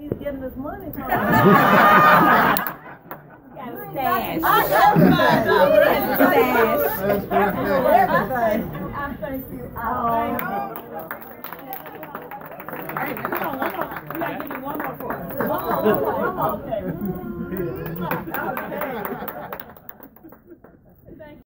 he's getting his money from. Stash. I got Stash. Everything. I thank you. I. Hey, come on, one more. We gotta give you one more for us. One more, one more, one more. Okay.